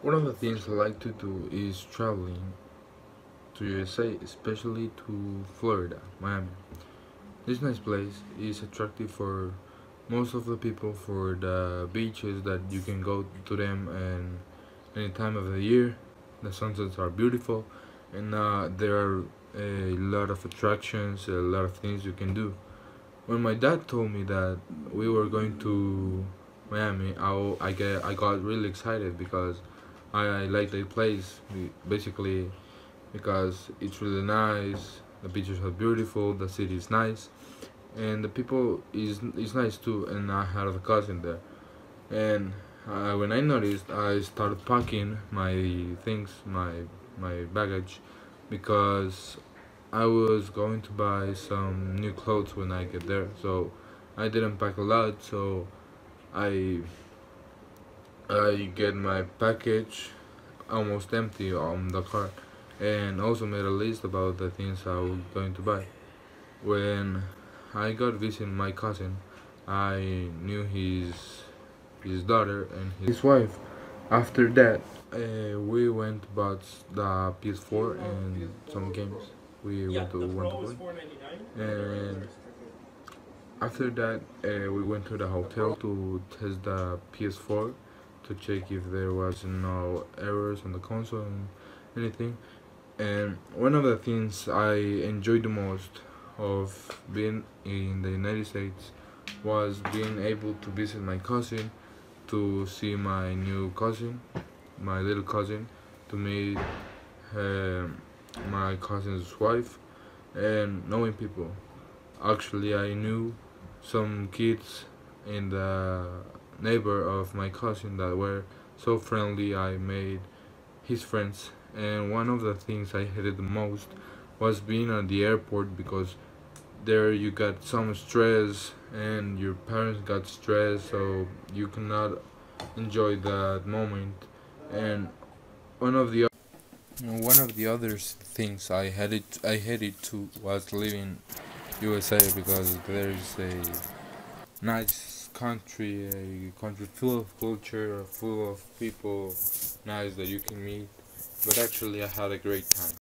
One of the things I like to do is traveling to USA, especially to Florida, Miami. This nice place is attractive for most of the people for the beaches that you can go to them and any time of the year. The sunsets are beautiful and uh, there are a lot of attractions, a lot of things you can do. When my dad told me that we were going to Miami, I, I, get, I got really excited because I, like the place basically because it's really nice. The beaches are beautiful. The city is nice, and the people is is nice too. And I have a cousin there, and uh, when I noticed, I started packing my things, my my baggage, because I was going to buy some new clothes when I get there. So I didn't pack a lot. So I I get my package almost empty on the car and also made a list about the things I was going to buy. When I got visiting my cousin, I knew his his daughter and his wife. After that, uh, we went bought the PS4 and some games. We went to one to one, and after that, uh, we went to the hotel to test the PS4 to check if there was no errors on the console and anything. And one of the things I enjoyed the most of being in the United States was being able to visit my cousin to see my new cousin my little cousin to meet uh, my cousin's wife and knowing people. Actually I knew some kids in the neighbor of my cousin that were so friendly I made his friends. And one of the things I hated the most was being at the airport because there you got some stress and your parents got stressed so you cannot enjoy that moment. And one of the one of the other things I it I hated to was living USA because there's a nice country, uh, a country full of culture, full of people nice that you can meet. But actually, I had a great time.